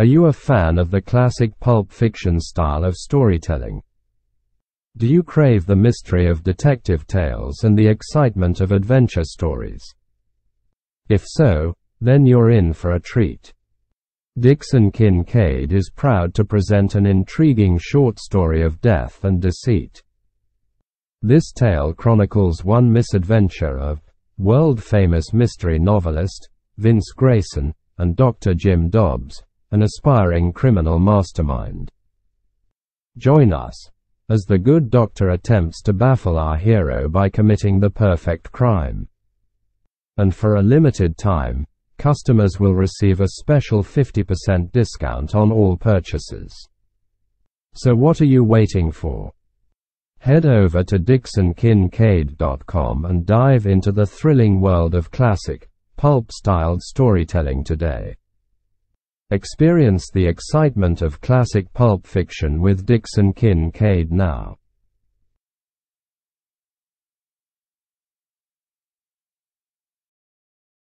Are you a fan of the classic pulp fiction style of storytelling? Do you crave the mystery of detective tales and the excitement of adventure stories? If so, then you're in for a treat. Dixon Kinqade is proud to present an intriguing short story of death and deceit. This tale chronicles one misadventure of world-famous mystery novelist, Vince Grayson, and Dr. Jim Dobbs, an aspiring criminal mastermind. Join us as the good doctor attempts to baffle our hero by committing the perfect crime. And for a limited time, customers will receive a special 50% discount on all purchases. So what are you waiting for? Head over to DixonKinqade.com and dive into the thrilling world of classic, pulp-styled storytelling today. Experience the excitement of classic pulp fiction with Dixon Kinqade now.